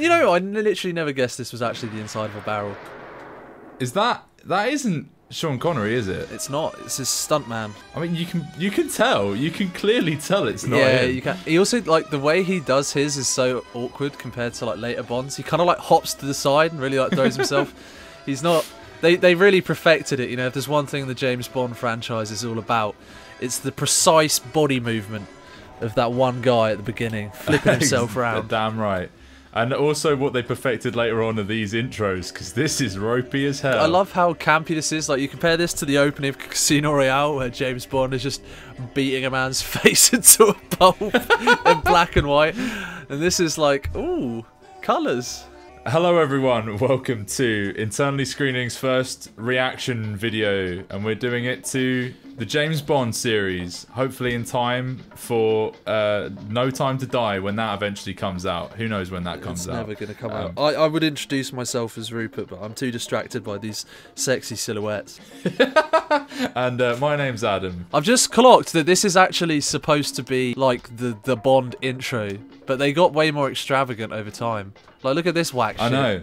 You know, I literally never guessed this was actually the inside of a barrel. Is that that isn't Sean Connery, is it? It's not. It's his stuntman. I mean, you can you can tell. You can clearly tell it's not yeah, him. you can. He also like the way he does his is so awkward compared to like later Bonds. He kind of like hops to the side and really like throws himself. He's not. They they really perfected it. You know, if there's one thing the James Bond franchise is all about, it's the precise body movement of that one guy at the beginning, flipping himself around. Damn right. And also what they perfected later on are these intros, because this is ropey as hell. I love how campy this is. Like you compare this to the opening of Casino Royale, where James Bond is just beating a man's face into a pulp in black and white, and this is like, ooh, colours. Hello everyone, welcome to Internally Screening's first reaction video, and we're doing it to the James Bond series, hopefully in time for uh, No Time to Die when that eventually comes out. Who knows when that comes It's out? never going to come Um, out. I, I would introduce myself as Rupert, but I'm too distracted by these sexy silhouettes. And uh, my name's Adam. I've just clocked that this is actually supposed to be like the, the Bond intro, but they got way more extravagant over time. Like, look at this whack I know.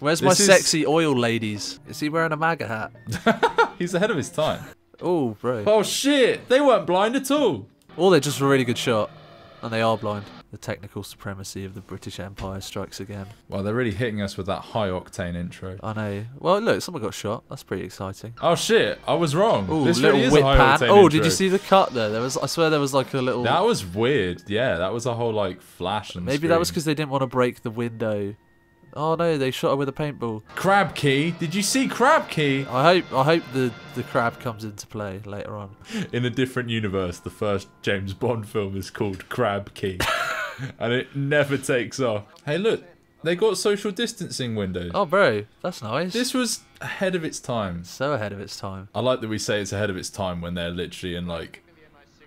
Where's my is- sexy oil ladies? Is he wearing a MAGA hat? He's ahead of his time. Oh, bro. Oh shit! They weren't blind at all. Or they're just a really good shot, and they are blind. The technical supremacy of the British Empire strikes again. Well, they're really hitting us with that high octane intro. I know. Well, look, someone got shot. That's pretty exciting. Oh shit! I was wrong. Oh, this little really is whip a high pan. octane Oh, did you see the cut there? There was. I swear there was like a little. That was weird. Yeah, that was a whole like flash. On the Maybe that was because they didn't want to break the window. Oh no, they shot her with a paintball. Crab Key. Did you see Crab Key? I hope. I hope the the crab comes into play later on. In a different universe, the first James Bond film is called Crab Key, and it never takes off. Hey, look, they got social distancing windows. Oh, bro, that's nice. This was ahead of its time. so ahead of its time. I like that we say it's ahead of its time when they're literally in like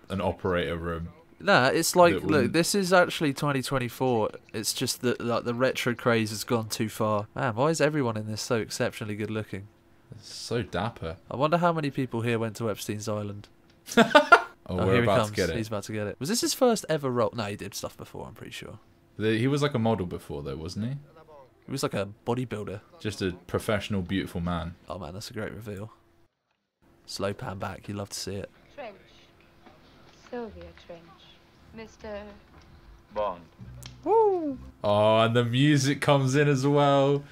an operator room. Nah, it's like look, wouldn't- this is actually 2024. It's just that like the retro craze has gone too far. Man, why is everyone in this so exceptionally good looking? It's so dapper. I wonder how many people here went to Epstein's Island. Oh, Oh, we're here he about comes. to get it. He's about to get it. Was this his first ever role? No, he did stuff before. I'm pretty sure. The- He was like a model before, though, wasn't he? He was like a bodybuilder. Just a professional, beautiful man. Oh man, that's a great reveal. Slow pan back. You love to see it. Trench. Sylvia Trench. Mr. Bond. Oh, and the music comes in as well.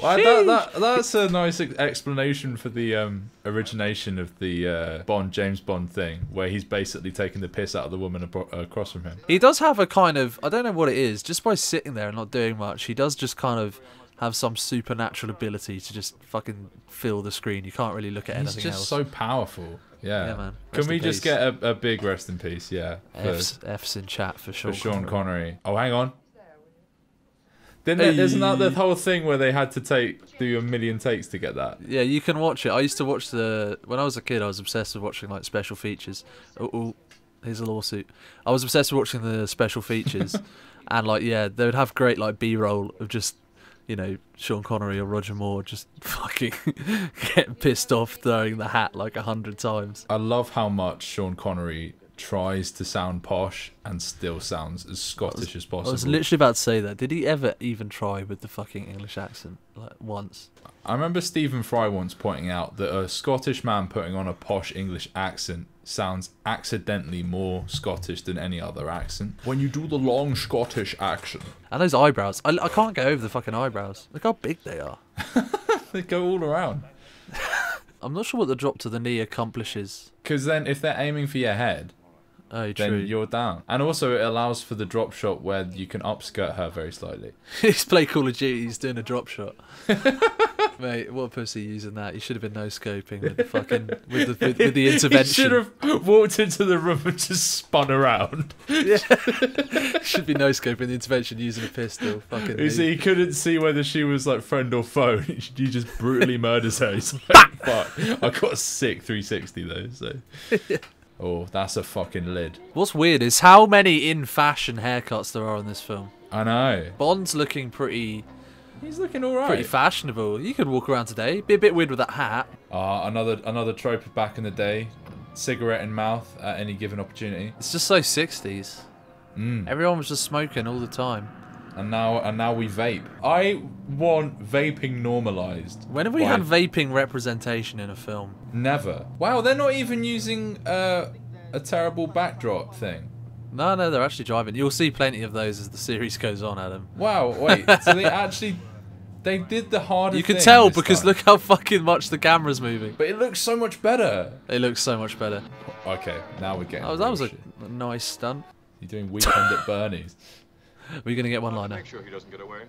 Well, that, that, that's a nice explanation for the um, origination of the uh, Bond James Bond thing, where he's basically taking the piss out of the woman across from him. He does have a kind of I don't know what it is. Just by sitting there and not doing much, he does just kind of have some supernatural ability to just fucking fill the screen. You can't really look at He's anything just so powerful. Yeah, Yeah, man. Can we just peace. get a, a big rest in peace? Yeah, F's, F's in chat for Sean. for Sean Connery. Connery. Oh, hang on. Didn't there, isn't that the whole thing where they had to take do a million takes to get that? Yeah, you can watch it. I used to watch the when I was a kid. I was obsessed with watching like special features. Oh, oh here's a lawsuit. I was obsessed with watching the special features, and like yeah, they would have great like B-roll of just you know Sean Connery or Roger Moore just fucking getting pissed off throwing the hat like a hundred times. I love how much Sean Connery tries to sound posh and still sounds as Scottish as possible. I was literally about to say that. Did he ever even try with the fucking English accent like once? I remember Stephen Fry once pointing out that a Scottish man putting on a posh English accent sounds accidentally more Scottish than any other accent. When you do the long Scottish accent, And those eyebrows. I, I can't get over the fucking eyebrows. Look how big they are. they go all around. I'm not sure what the drop to the knee accomplishes. Because then, if they're aiming for your head, Oh, then true. you're down. And also, it allows for the drop shot where you can upskirt her very slightly. He's playing Call of Duty. He's doing a drop shot. Mate, what pussy using that? You should have been no scoping with the fucking with the with, with the He intervention. should have walked into the room and just spun around. yeah, should be no scoping the intervention using a pistol. Fucking. You see, he couldn't see whether she was like friend or foe. He just brutally murders her. He's like, fuck. I got a sick 360 though, so. Oh, that's a fucking lid. What's weird is how many in fashion haircuts there are in this film. I know. Bond's looking pretty He's looking alright. pretty fashionable. You could walk around today. Be a bit weird with that hat. Ah, another another trope of back in the day. Cigarette in mouth at any given opportunity. It's just so 60s. Mm. Everyone was just smoking all the time. And now and now we vape. I want vaping normalized. When have we Why? had vaping representation in a film? Never. Wow, they're not even using uh, a terrible backdrop thing. No, no, they're actually driving. You'll see plenty of those as the series goes on, Adam. Wow, wait. so they actually they did the harder. You can tell because time. look how fucking much the camera's moving. But it looks so much better. It looks so much better. Okay, now we're getting. Oh, that was shit. a nice stunt. You're doing weekend at Bernie's. We're gonna get one liner. Make sure he doesn't get away.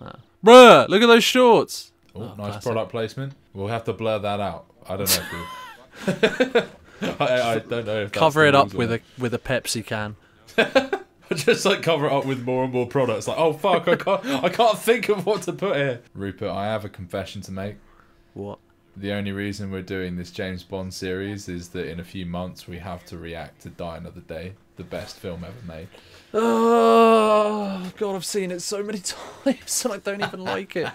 Ah. Bruh, look at those shorts. Oh, Oh, nice classic. product placement. We'll have to blur that out. I don't know if we. I, I don't know if Cover it up with on a with a Pepsi can. Just like cover it up with more and more products. Like, oh fuck, I can't, I can't think of what to put here. Rupert, I have a confession to make. What? The only reason we're doing this James Bond series is that in a few months we have to react to Die Another Day, the best film ever made. Oh god, I've seen it so many times and I don't even like it.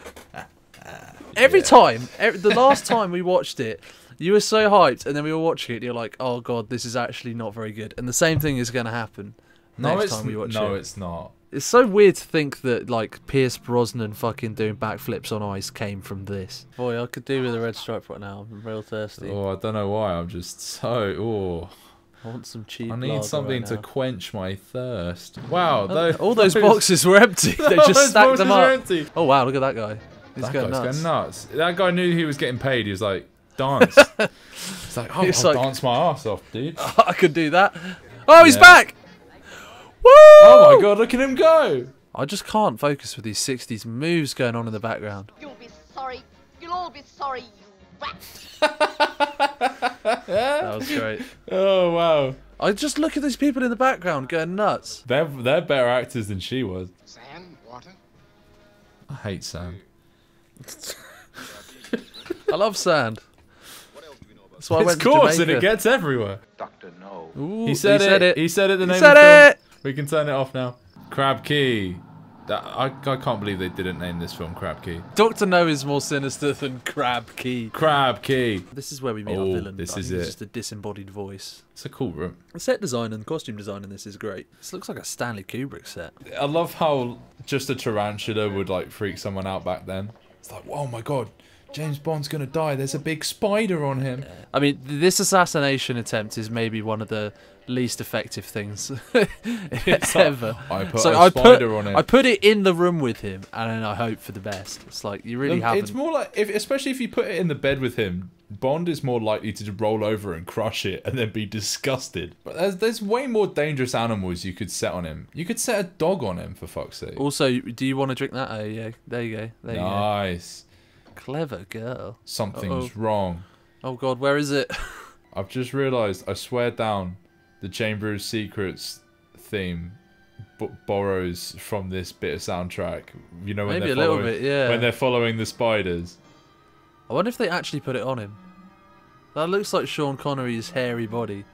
Every time, every, the last time we watched it, you were so hyped, and then we were watching it, and you're like, "Oh god, this is actually not very good." And the same thing is going to happen No, next it's time we watch no, it. No, it's not. It's so weird to think that like Pierce Brosnan fucking doing backflips on ice came from this. Boy, I could do with a red stripe right now. I'm real thirsty. Oh, I don't know why. I'm just so. Oh, I want some cheap. I need something right to now. quench my thirst. Wow, those, all those boxes were empty. They just stacked them up. empty. Oh wow, look at that guy. He's That going guy's nuts. going nuts. That guy knew he was getting paid. He was like, dance. It's like, oh, He's I'll like- dance my ass off, dude. I could do that. Oh, he's Yeah. back! Woo! Oh my god, look at him go! I just can't focus with these 60s moves going on in the background. You'll be sorry. You'll all be sorry, you rat. That was great. Oh wow, I just look at these people in the background going nuts. they're they're better actors than she was. Sand, water. I hate sand. I love sand. That's why I It's went to coarse and it gets everywhere. Doctor, no. Ooh, He said, said it. He said it. The He name said of the film. it! We can turn it off now. Crab Key. I, I can't believe they didn't name this film Crab Key. Doctor No is more sinister than Crab Key. Crab Key. This is where we meet Oh, our villain. this is it. just a disembodied voice. It's a cool room. The set design and costume design in this is great. This looks like a Stanley Kubrick set. I love how just a tarantula would like freak someone out back then. It's like, oh my god, James Bond's gonna die. There's a big spider on him. I mean, this assassination attempt is maybe one of the least effective things It's like, ever. I put so a I put on it. I put it in the room with him, and I hope for the best. It's like you really Um, haven't. It's more like, if, especially if you put it in the bed with him, Bond is more likely to roll over and crush it and then be disgusted. But there's, there's way more dangerous animals you could set on him. You could set a dog on him, for fuck's sake. Also, do you want to drink that? Oh yeah, there you go. There you go. Nice. Clever girl. Something's Uh-oh. wrong. Oh god, where is it? I've just realised, I swear down, the Chamber of Secrets theme b- borrows from this bit of soundtrack. You know when Maybe they're a little following, bit, yeah. when they're following the spiders. I wonder if they actually put it on him. That looks like Sean Connery's hairy body.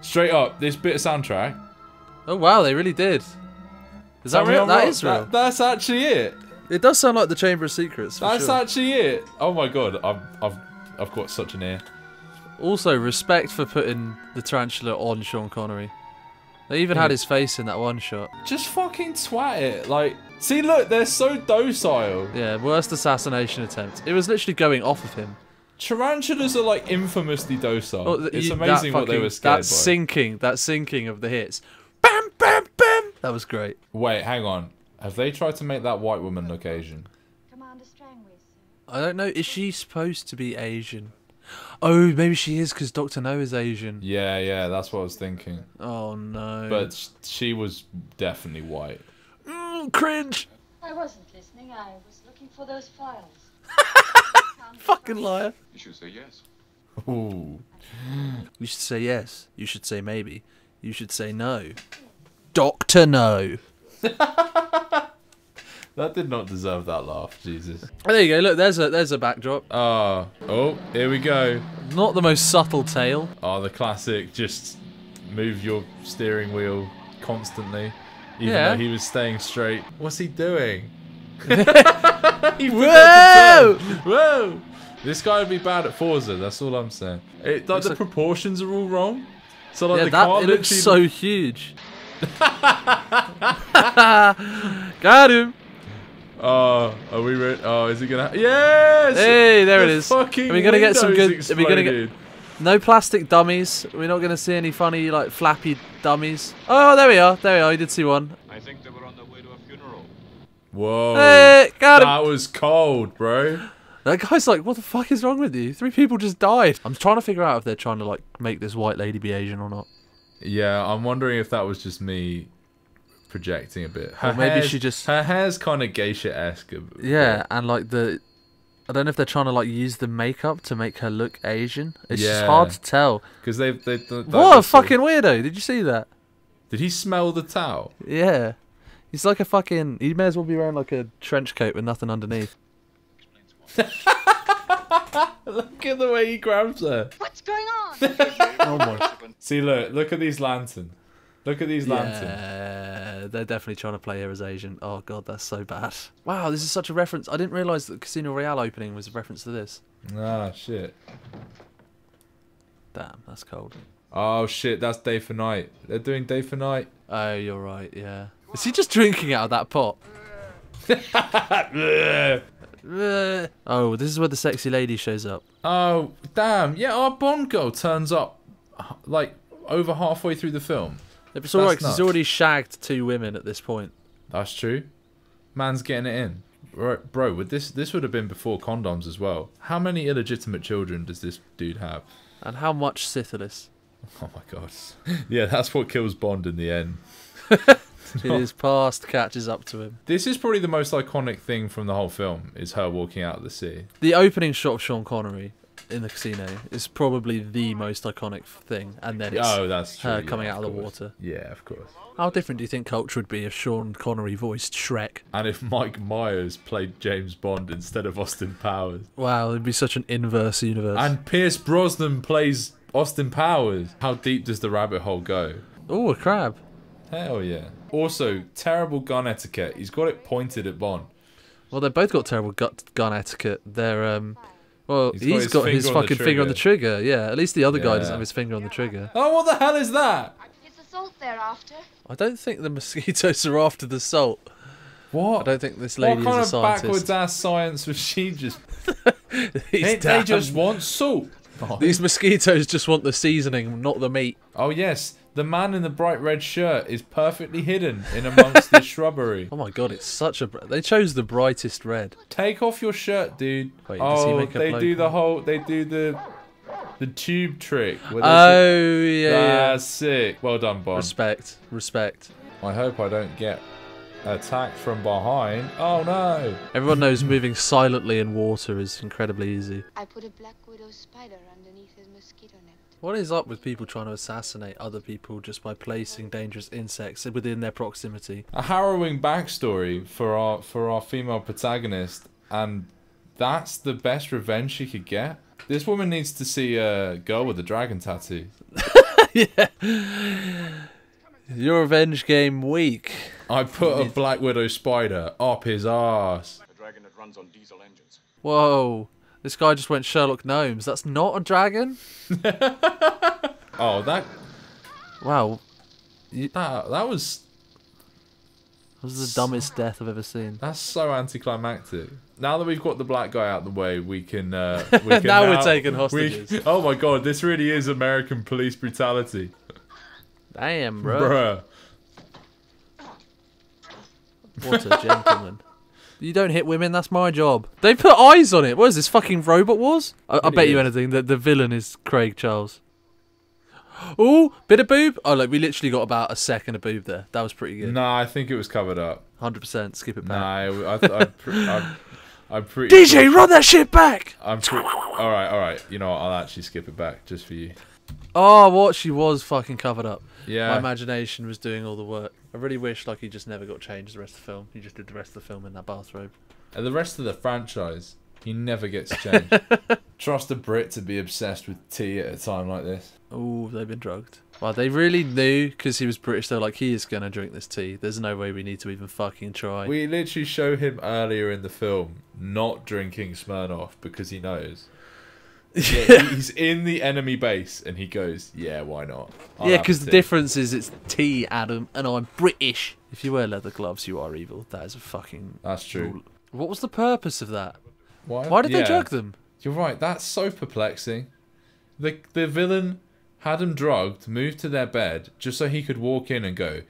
Straight up, this bit of soundtrack. Oh wow, they really did. Is that me real? That is real. That- that's actually it. It does sound like the Chamber of Secrets. That's sure. actually it. Oh my god, I've I've I've got such an ear. Also, respect for putting the tarantula on Sean Connery. They even Yeah. had hmm. his face in that one shot. Just fucking twat it. Like, see, look, they're so docile. Yeah, worst assassination attempt. It was literally going off of him. Tarantulas are like infamously docile. Oh, th- it's you- amazing that what they were scared That by. sinking, that sinking of the hits. Bam, bam, bam. That was great. Wait, hang on. Have they tried to make that white woman look Asian? Commander Strangway, sir. I don't know. Is she supposed to be Asian? Oh, maybe she is because Doctor No is Asian. Yeah, yeah, that's what I was thinking. Oh no. But she was definitely white. Mm, cringe. I wasn't listening. I was looking for those files. Fucking liar. You should say yes. Ooh. You should say yes. You should say maybe. You should say no. Doctor No. That did not deserve that laugh, Jesus. Oh, there you go. Look, there's a there's a backdrop. Ah, oh, here we go. Not the most subtle tale. Oh, the classic, just move your steering wheel constantly. Even Yeah. though he was staying straight. What's he doing? he Whoa! forgot to turn. Whoa! This guy would be bad at Forza, that's all I'm saying. It, like, the like- proportions are all wrong. So like yeah, the that car it looks so huge. Got him. Oh, are we ready? Oh, uh, is it gonna? Yes. Hey, there it The is. Fucking Are we gonna get some windows good- are we gonna get- No plastic dummies. We're not gonna see any funny like flappy dummies. Oh, there we are. There we are. You did see one. I think they were on their way to a funeral. Whoa. Hey, got him. That was cold, bro. That guy's like, what the fuck is wrong with you? Three people just died. I'm trying to figure out if they're trying to like make this white lady be Asian or not. Yeah, I'm wondering if that was just me projecting a bit. Her Or maybe she just- her hair's kind of geisha esque. Yeah, and like the, I don't know if they're trying to like use the makeup to make her look Asian. It's just hard to tell. because they've they. they What a fucking weirdo! Did you see that? Did he smell the towel? Yeah, he's like a fucking. He may as well be wearing like a trench coat with nothing underneath. Look at the way he grabs her. What's going on? Oh my. See, look, look at these lanterns. Look at these lanterns. Yeah, they're definitely trying to play her as Asian. Oh god, that's so bad. Wow, this is such a reference. I didn't realise that Casino Royale opening was a reference to this. Ah, shit. Damn, that's cold. Oh shit, that's day for night. They're doing day for night. Oh, you're right. Yeah. Is he just drinking out of that pot? Oh, this is where the sexy lady shows up. Oh damn! Yeah, our Bond girl turns up like over halfway through the film. It's alright because he's already shagged two women at this point. That's true. Man's getting it in. Bro, bro, would this this would have been before condoms as well. How many illegitimate children does this dude have? And how much syphilis? Oh my god. Yeah, that's what kills Bond in the end. His past catches up to him. This is probably the most iconic thing from the whole film is her walking out of the sea. The opening shot of Sean Connery in the casino is probably the most iconic thing, and then it's Oh, that's true. her yeah, coming out of the water. Yeah, of course. How different do you think culture would be if Sean Connery voiced Shrek? And if Mike Myers played James Bond instead of Austin Powers, Wow, it'd be such an inverse universe. and Pierce Brosnan plays Austin Powers, how deep does the rabbit hole go? oh, a crab. Hell yeah. Also, terrible gun etiquette. He's got it pointed at Bond. Well, they've both got terrible gut gun etiquette. They're um, well, He's he's got got his his, finger on fucking finger on the trigger. Yeah, at least the other guy doesn't have his finger on the trigger. Oh, what the hell is that? It's the salt they're after. I don't think the mosquitoes are after the salt. What? I don't think this what lady kind is a of backwards scientist. ass science was she just? These they, they just want salt. These mosquitoes just want the seasoning, not the meat. Oh yes, the man in the bright red shirt is perfectly hidden in amongst the shrubbery. Oh my god, it's such a. br- They chose the brightest red. Take off your shirt, dude. Wait, does he oh, make a they bloke- do the whole. They do the the tube trick. where they Oh yeah, say- yeah. Sick. Well done, Bond. Respect, respect. I hope I don't get attacked from behind. Oh no. Everyone knows moving silently in water is incredibly easy. I put a black widow spider underneath his mosquito net. What is up with people trying to assassinate other people just by placing dangerous insects within their proximity? A harrowing backstory for our for our female protagonist, and that's the best revenge she could get. This woman needs to see a girl with a dragon tattoo. Your revenge game weak. I put a black widow spider up his ass. A dragon that runs on diesel engines. Whoa. This guy just went Sherlock Gnomes. That's not a dragon? Oh, that Wow. that that was That was the dumbest death I've ever seen. that's so anticlimactic. Now that we've got the black guy out of the way, we can. Uh, we can Now we're taking hostages. we- oh my god, this really is American police brutality, Damn, bro. bruh. What a gentleman. You don't hit women, that's my job. They put eyes on it. What is this, fucking Robot Wars? I, I bet you anything that the villain is Craig Charles. Oh, bit of boob. Oh, look, we literally got about a second of boob there. That was pretty good. Nah, I think it was covered up. 100%. Skip it Nah, back. I, I, I, I'm, I'm pretty. DJ, sure- run that shit back! I'm pre- all right, all right. You know what? I'll actually skip it back just for you. Oh, what? She was fucking covered up. Yeah. My imagination was doing all the work. I really wish like he just never got changed the rest of the film. He just did the rest of the film in that bathrobe. And the rest of the franchise, he never gets changed. Trust a Brit to be obsessed with tea at a time like this. Oh, they've been drugged. Well, they really knew because he was British. They're like, he is gonna drink this tea. There's no way we need to even fucking try. We literally show him earlier in the film not drinking Smirnoff because he knows. Yeah, he's in the enemy base, and he goes, "Yeah, why not?" I'll yeah, because the difference is it's tea, Adam, and I'm British. If you wear leather gloves, you are evil. That is a fucking. That's true. rule. What was the purpose of that? Why? Why did they drug them? You're right. That's so perplexing. The the villain had them drugged, moved to their bed, just so he could walk in and go,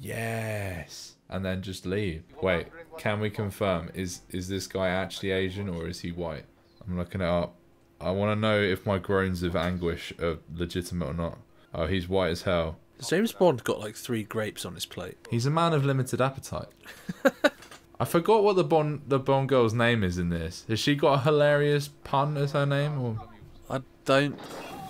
"Yes," and then just leave. Wait, can we confirm? Is is this guy actually Asian or is he white? I'm looking it up. I want to know if my groans of anguish are legitimate or not. Oh, he's white as hell. James Bond got like three grapes on his plate. He's a man of limited appetite. I forgot what the Bond the Bond girl's name is in this. Has she got a hilarious pun as her name or? I don't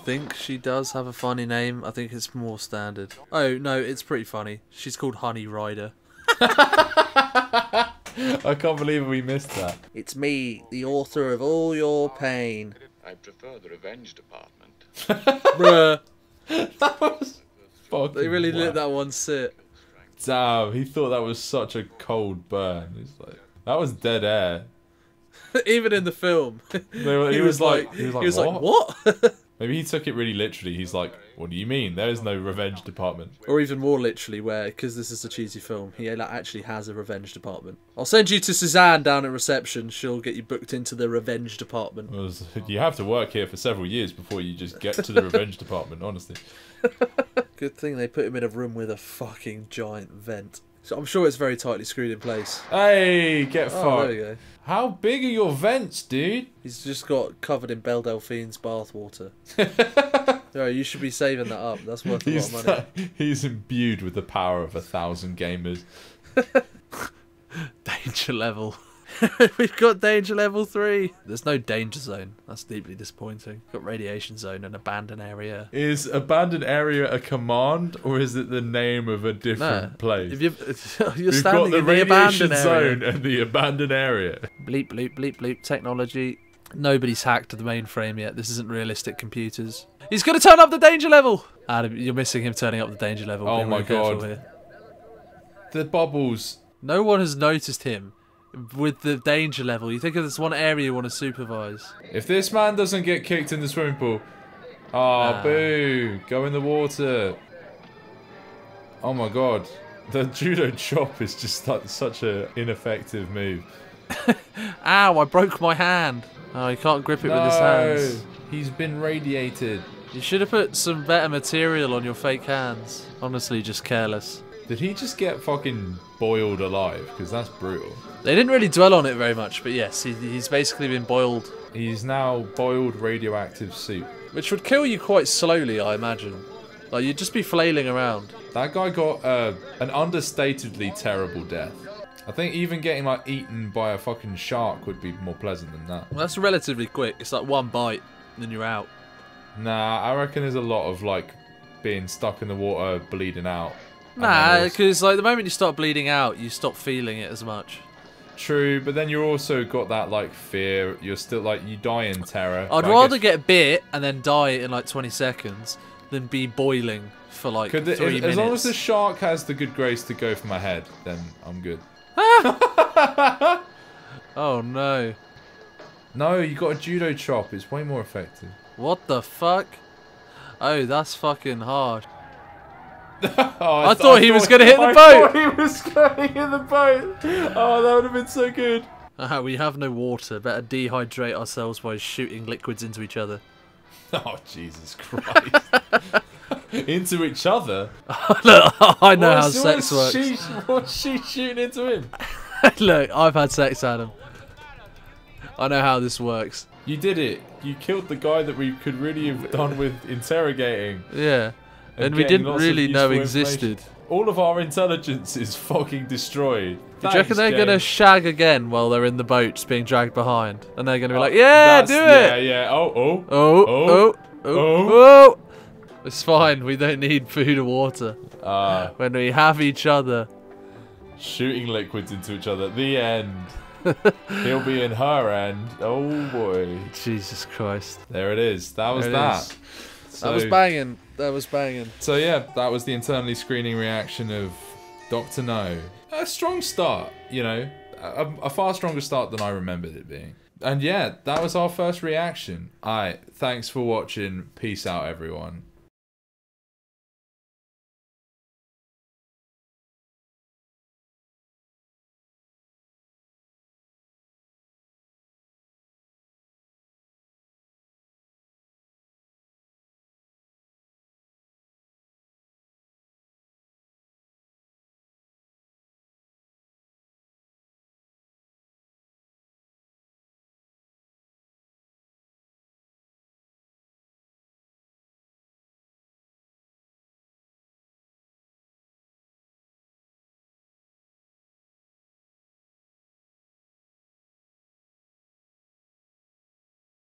think she does have a funny name. I think it's more standard. Oh no, it's pretty funny. She's called Honey Ryder. I can't believe we missed that. It's me, the author of all your pain. I prefer the revenge department. Bruh, That was fucking they really whack. let that one sit. Damn, he thought that was such a cold burn. He's like, that was dead air. Even in the film, They were- he, was, like, he was like, what? what? Maybe he took it really literally. He's like, what do you mean? There is no revenge department. or even more literally, where because this is a cheesy film, he like, actually has a revenge department. I'll send you to Suzanne down at reception. She'll get you booked into the revenge department. You have to work here for several years before you just get to the revenge department. Honestly, Good thing they put him in a room with a fucking giant vent. So I'm sure it's very tightly screwed in place. hey, get Oh, there fucked. we go. How big are your vents, dude? He's just got covered in Belle Delphine's bathwater. no, you should be saving that up. That's worth a lot of money. he's imbued with the power of a thousand gamers. Danger level. We've got danger level three. There's no danger zone. That's deeply disappointing. Got radiation zone and abandoned area. Is abandoned area a command or is it the name of a different No. place? If you, you're We've got the in the radiation abandoned zone area. and the abandoned area. Bleep bleep bleep bleep. Technology. Nobody's hacked the mainframe yet. This isn't realistic computers. He's gonna turn up the danger level. Adam, you're missing him turning up the danger level. Oh Being my God. Here. The bubbles. No one has noticed him with the danger level. You think of this one area you want to supervise. If this man doesn't get kicked in the swimming pool, ah, Ah. boo! Go in the water. Oh my god, the judo chop is just such a ineffective move. Ow! I broke my hand. Oh, he can't grip it with his hands. he's been radiated. You should have put some better material on your fake hands. Honestly, just careless. Did he just get fucking boiled alive? Because that's brutal. They didn't really dwell on it very much, but yes, he, he's basically been boiled, He's now boiled radioactive soup. which would kill you quite slowly, I imagine. Like you'd just be flailing around. That guy got uh, an understatedly terrible death. I think even getting like eaten by a fucking shark would be more pleasant than that. Well, that's relatively quick. It's like one bite, and then you're out. Nah, I reckon there's a lot of like being stuck in the water, bleeding out. Nah, because like the moment you start bleeding out, you stop feeling it as much. True, but then you're also got that like fear. You're still like you die in terror. I'd rather guess- get bit and then die in like 20 seconds than be boiling for like Could three as, minutes. as long as the shark has the good grace to go for my head, then I'm good. Oh no. No, you got a judo chop. It's way more effective. What the fuck? Oh, that's fucking hard. Oh, I thought he was gonna hit the I boat. thought he was going in the boat. Oh, that would have been so good. Ah, we have no water. Better dehydrate ourselves by shooting liquids into each other. Oh Jesus Christ! into each other. Look, I know how What's- sex what's works. She, what's she shooting into him? Look, I've had sex, Adam. I know how this works. You did it. You killed the guy that we could really have done with interrogating. Yeah. And, we didn't really know existed. All of our intelligence is fucking destroyed. Do you reckon they're gonna shag again while they're in the boats being dragged behind? And they're gonna be Oh, like, yeah, do it! yeah. Oh, oh. Oh, Oh. oh, oh, oh, It's fine, we don't need food or water. Uh, When we have each other. shooting liquids into each other. The end. He'll be in her end. Oh boy. Jesus Christ. There it is. That was that. is. So, that was banging. That was banging. so yeah, that was the internally screening reaction of Doctor No. A strong start, you know, a, a far stronger start than I remembered it being. and yeah, that was our first reaction. Alright, thanks for watching. Peace out, everyone.